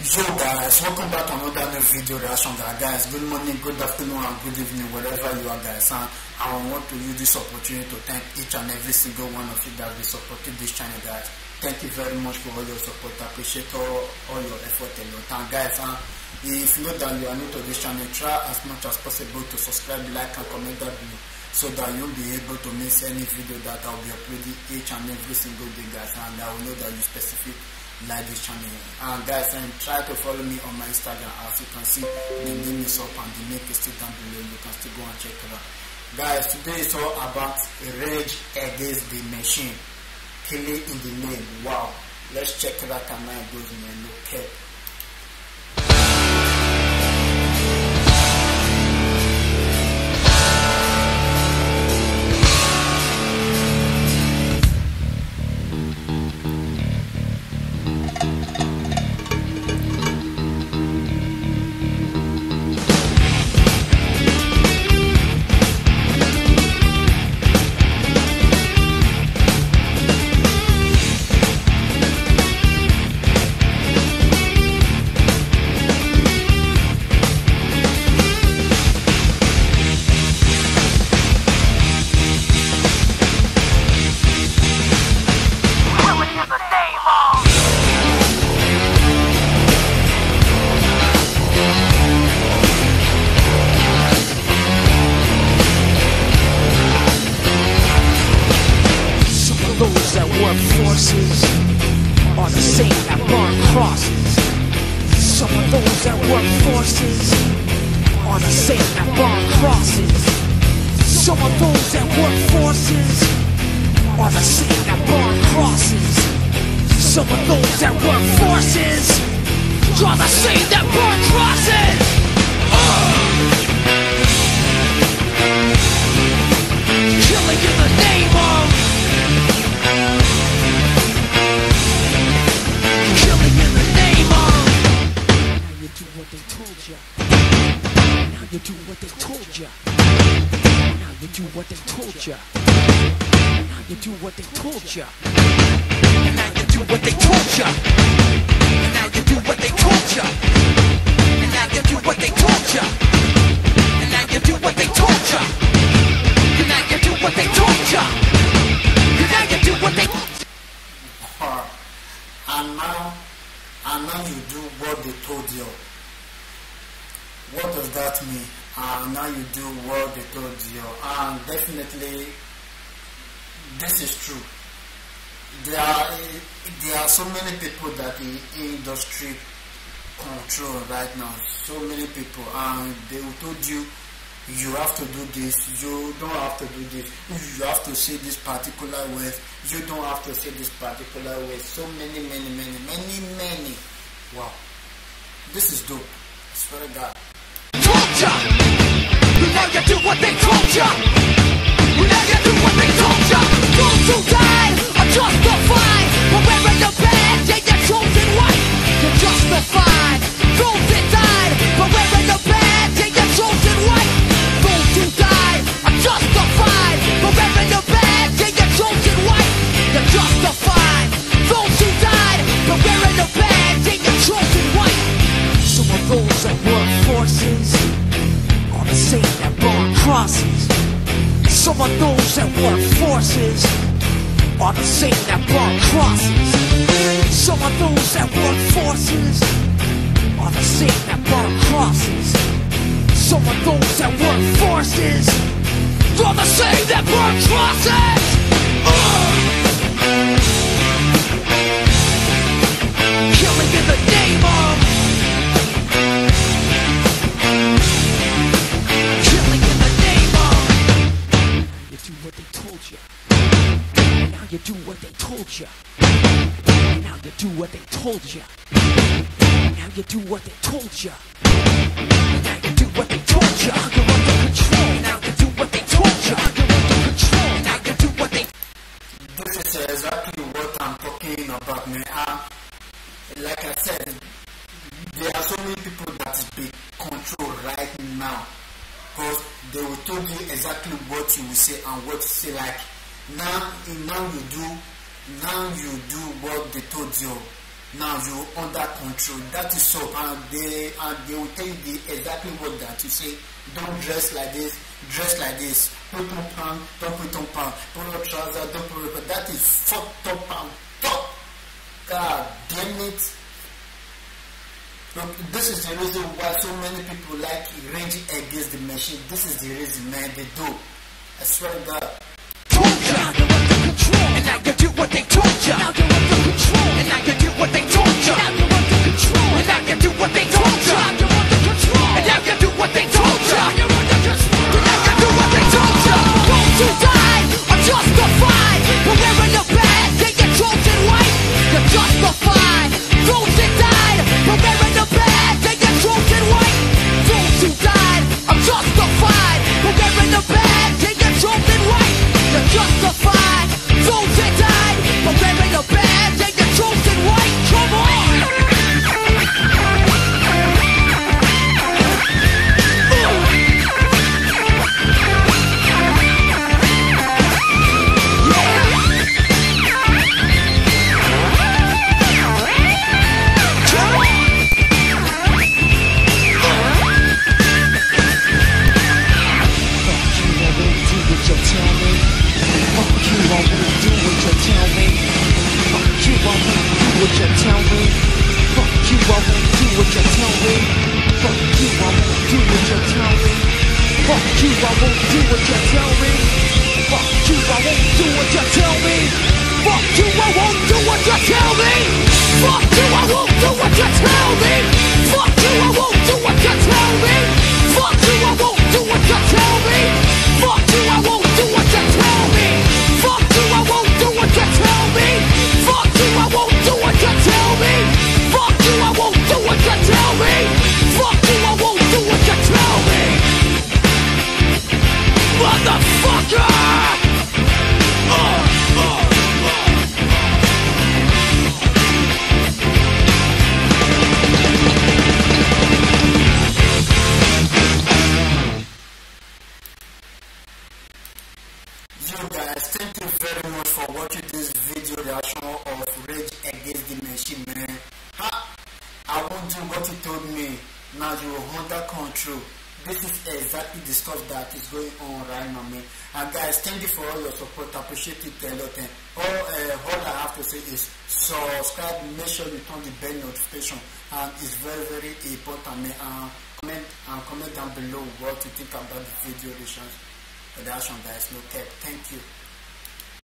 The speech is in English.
Yo guys, welcome back to another new video reaction guys. Good morning, good afternoon and good evening wherever you are guys. And I want to use this opportunity to thank each and every single one of you that have supported this channel guys. Thank you very much for all your support. I appreciate all, all your effort a lot. And guys, uh, if you know that you are new to this channel, try as much as possible to subscribe, like and comment that below so that you'll be able to miss any video that I'll be uploading each and every single day guys and I will know that you specific like this channel. And guys and try to follow me on my instagram. As you can see the name is up and the link is still down below. You can still go and check it out. Guys today is all about rage against the machine. Killing in the name wow. Let's check it out. And now it goes man okay forces are the same that burn crosses. Some of those that work forces are the same that burn crosses. Some of those that work forces are the same that burn crosses. Some of those that work forces are the same that burn crosses. Oh! Killing in the name you. Now you do what they told you. And now you do what they told you. And now you do what they told you. And now you do what they told you. And now you do what they told you. And now you do what they told you. And now you do what they. And now and now you do what they told you what does that mean and now you do what they told you and definitely this is true there are there are so many people that the industry control right now so many people and they told you you have to do this, you don't have to do this, you have to say this particular way, you don't have to say this particular way. So many, many, many, many, many. Wow. This is dope. I swear to God. Now you do what they told ya. Now you do what they told ya. Those who died are justified forces are the same that burn crosses. Some of those that work forces are the same that burn crosses. Some of those that work forces are the same that burn crosses. Now you do what they told you Now you do what they told you Now you do what they told you You're under control Now you do what they told you You're under control Now you do what they This is exactly what I'm talking about, man. Uh, like I said, there are so many people that is be controlled right now. Because they will tell you exactly what you will say and what to say. Like now, now you do, now you do what they told you. now you under control that is so and they and they will tell you the exactly what that you say don't dress like this dress like this put on pant don't put on pant put on trouser don't put on that is fucked up and top god damn it Look, this is the reason why so many people like raging against the machine. This is the reason, man. They do. I swear to God. think twice. Fuck you, I won't do what control. This is exactly the stuff that is going on right now, man. And guys, thank you for all your support. Appreciate it a lot. And all, uh, all I have to say is subscribe. Make sure you turn the bell notification, and it's very, very important, man. And comment and comment down below what you think about the video reactions. Reaction, guys. No cap. Thank you.